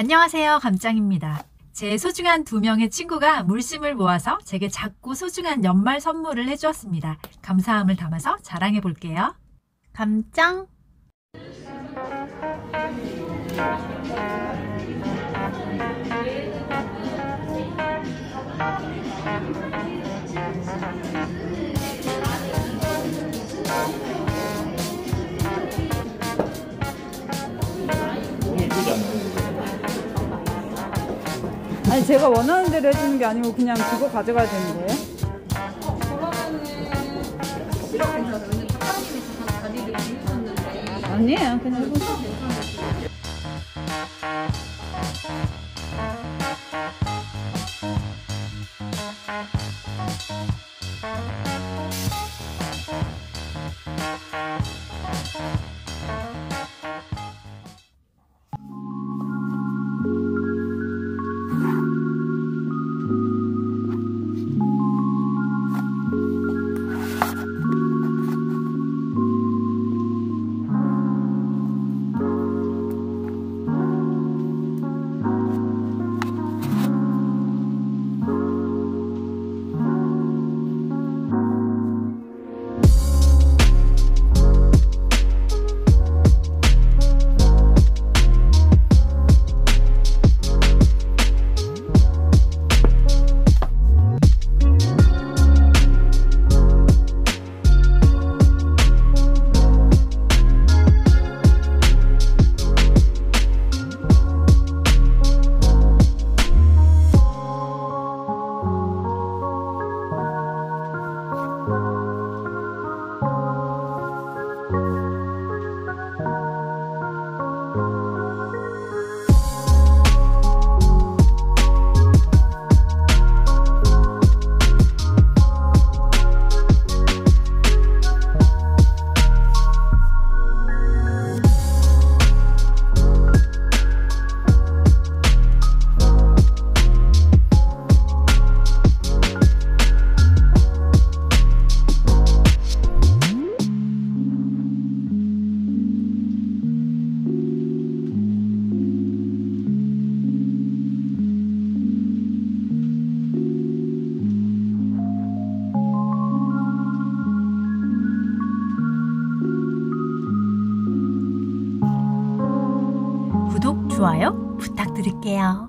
안녕하세요. 감짱입니다. 제 소중한 두 명의 친구가 물심을 모아서 제게 작고 소중한 연말 선물을 해주었습니다. 감사함을 담아서 자랑해 볼게요. 감짱! 아니 제가 원하는 대로 해주는 게 아니고 그냥 그거 가져가야 되는 거예요? 아니에요 그냥 이거 좋아요 부탁드릴게요.